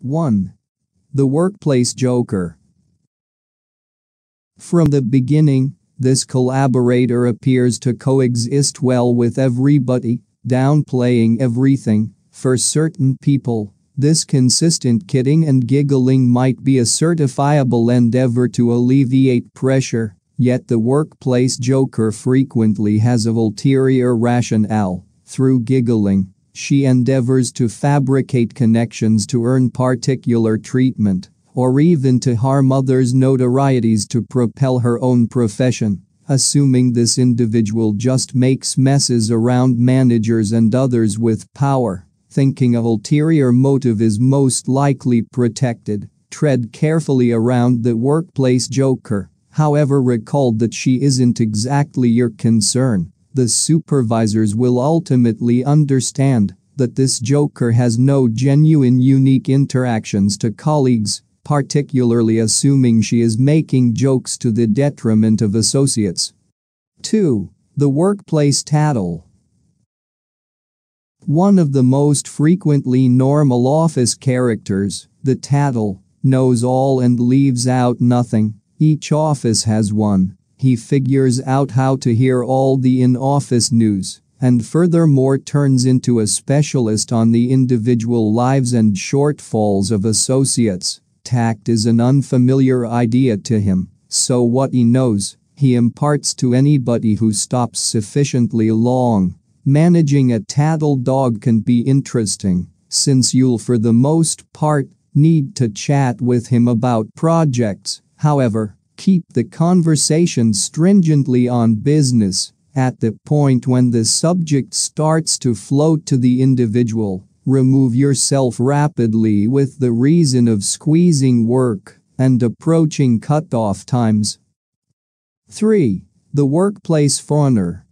1. The Workplace Joker From the beginning, this collaborator appears to coexist well with everybody, downplaying everything. For certain people, this consistent kidding and giggling might be a certifiable endeavor to alleviate pressure, yet the workplace joker frequently has a ulterior rationale. Through giggling, she endeavors to fabricate connections to earn particular treatment, or even to harm others' notorieties to propel her own profession, assuming this individual just makes messes around managers and others with power thinking a ulterior motive is most likely protected. Tread carefully around the workplace joker, however recall that she isn't exactly your concern. The supervisors will ultimately understand that this joker has no genuine unique interactions to colleagues, particularly assuming she is making jokes to the detriment of associates. 2. The workplace tattle. One of the most frequently normal office characters, the tattle, knows all and leaves out nothing. Each office has one. He figures out how to hear all the in-office news and furthermore turns into a specialist on the individual lives and shortfalls of associates. Tact is an unfamiliar idea to him, so what he knows, he imparts to anybody who stops sufficiently long. Managing a tattle dog can be interesting, since you'll for the most part need to chat with him about projects. However, keep the conversation stringently on business. At the point when the subject starts to float to the individual, remove yourself rapidly with the reason of squeezing work and approaching cutoff times. 3. The workplace fawner.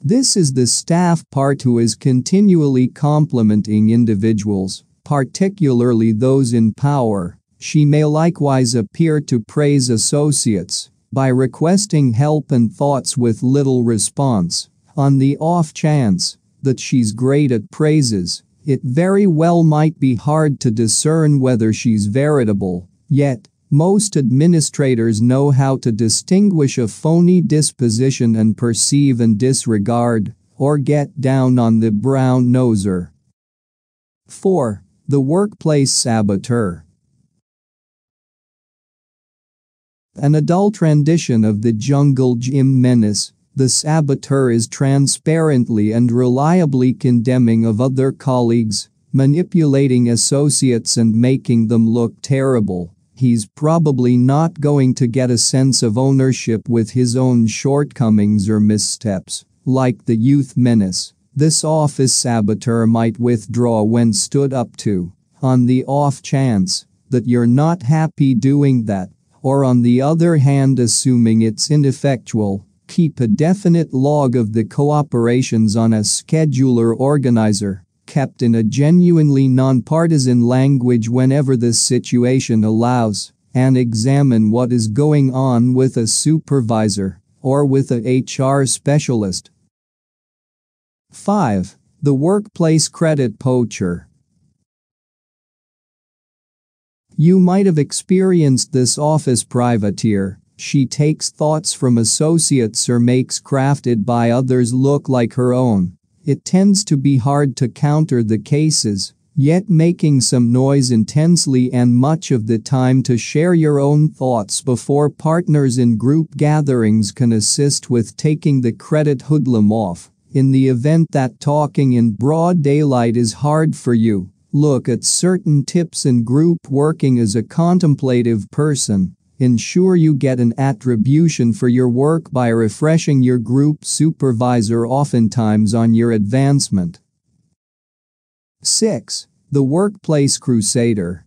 This is the staff part who is continually complimenting individuals, particularly those in power. She may likewise appear to praise associates by requesting help and thoughts with little response. On the off chance that she's great at praises, it very well might be hard to discern whether she's veritable, yet most administrators know how to distinguish a phony disposition and perceive and disregard, or get down on the brown noser. 4. The workplace saboteur. An adult rendition of the jungle gym menace, the saboteur is transparently and reliably condemning of other colleagues, manipulating associates and making them look terrible he's probably not going to get a sense of ownership with his own shortcomings or missteps. Like the youth menace, this office saboteur might withdraw when stood up to. On the off chance that you're not happy doing that, or on the other hand assuming it's ineffectual, keep a definite log of the cooperations on a scheduler organizer kept in a genuinely nonpartisan language whenever the situation allows, and examine what is going on with a supervisor or with a HR specialist. 5. The workplace credit poacher. You might have experienced this office privateer. She takes thoughts from associates or makes crafted by others look like her own. It tends to be hard to counter the cases, yet making some noise intensely and much of the time to share your own thoughts before partners in group gatherings can assist with taking the credit hoodlum off. In the event that talking in broad daylight is hard for you, look at certain tips in group working as a contemplative person. Ensure you get an attribution for your work by refreshing your group supervisor oftentimes on your advancement. 6. The Workplace Crusader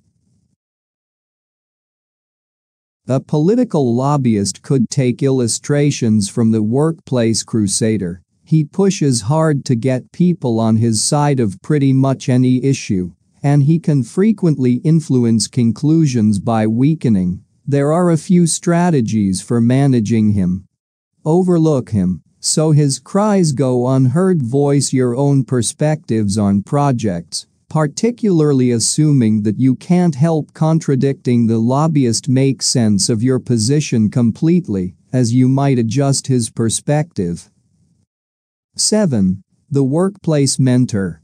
A political lobbyist could take illustrations from the Workplace Crusader. He pushes hard to get people on his side of pretty much any issue, and he can frequently influence conclusions by weakening there are a few strategies for managing him. Overlook him, so his cries go unheard voice your own perspectives on projects, particularly assuming that you can't help contradicting the lobbyist make sense of your position completely, as you might adjust his perspective. 7. The Workplace Mentor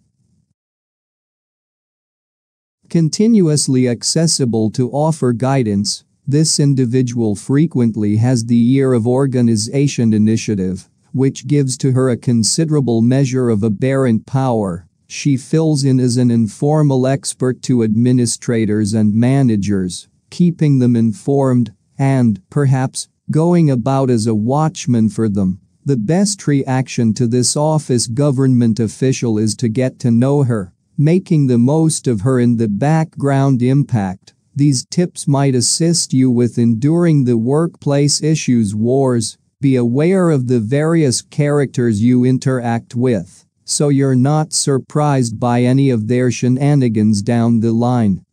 Continuously accessible to offer guidance, this individual frequently has the year of organization initiative, which gives to her a considerable measure of aberrant power. She fills in as an informal expert to administrators and managers, keeping them informed and, perhaps, going about as a watchman for them. The best reaction to this office government official is to get to know her, making the most of her in the background impact. These tips might assist you with enduring the workplace issues wars. Be aware of the various characters you interact with, so you're not surprised by any of their shenanigans down the line.